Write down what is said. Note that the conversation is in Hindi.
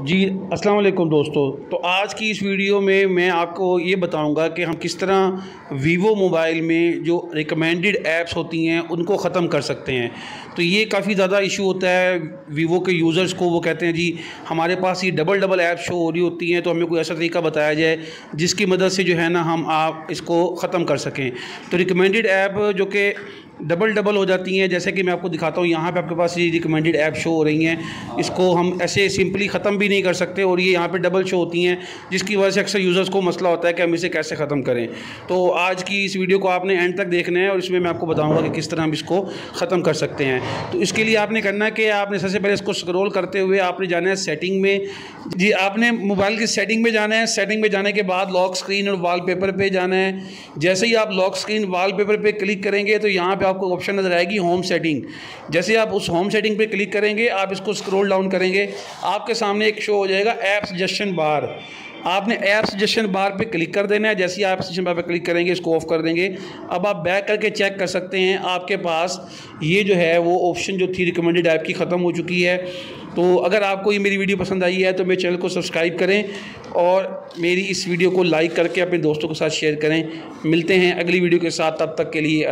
जी अस्सलाम वालेकुम दोस्तों। तो आज की इस वीडियो में मैं आपको ये बताऊँगा कि हम किस तरह वीवो मोबाइल में जो रिकमेंडेड ऐप्स होती हैं, उनको ख़त्म कर सकते हैं। तो ये काफ़ी ज़्यादा इशू होता है वीवो के यूज़र्स को। वो कहते हैं, जी, हमारे पास ये डबल डबल ऐप शो हो रही होती हैं तो हमें कोई ऐसा तरीका बताया जाए, जिसकी मदद से जो है ना, हम आप इसको ख़त्म कर सकें। तो रिकमेंडेड ऐप जो कि डबल डबल हो जाती हैं। जैसे कि मैं आपको दिखाता हूँ, यहाँ पे आपके पास ये रिकमेंडेड ऐप शो हो रही हैं। इसको हम ऐसे सिंपली ख़त्म भी नहीं कर सकते और ये यहाँ पे डबल शो होती हैं, जिसकी वजह से अक्सर यूज़र्स को मसला होता है कि हम इसे कैसे ख़त्म करें। तो आज की इस वीडियो को आपने एंड तक देखना है और इसमें मैं आपको बताऊँगा कि किस तरह हम इसको ख़त्म कर सकते हैं। तो इसके लिए आपने करना है कि आपने सबसे पहले इसको स्क्रोल करते हुए आपने जाना है सेटिंग में। जी, आपने मोबाइल की सेटिंग में जाना है। सेटिंग में जाने के बाद लॉक स्क्रीन और वाल पेपर जाना है। जैसे ही आप lock screen wallpaper click करेंगे तो यहाँ पर आपको ऑप्शन नज़र आएगी होम सेटिंग जैसे आप उस होम सेटिंग पे क्लिक करेंगे, आप इसको स्क्रॉल डाउन करेंगे, आपके सामने एक शो हो जाएगा ऐप सजेशन बार आपने ऐप सजेशन बार पे क्लिक कर देना है, जैसे ही आप सजेशन बार पे क्लिक करेंगे, इसको ऑफ़ कर देंगे. अब आप बैक करके चेक कर सकते हैं आपके पास ये जो है वो ऑप्शन जो थी रिकमेंडेड ऐप की ख़त्म हो चुकी है. तो अगर आपको ये मेरी वीडियो पसंद आई है तो मेरे चैनल को सब्सक्राइब करें और मेरी इस वीडियो को लाइक करके अपने दोस्तों के साथ शेयर करें. मिलते हैं अगली वीडियो के साथ, तब तक के लिए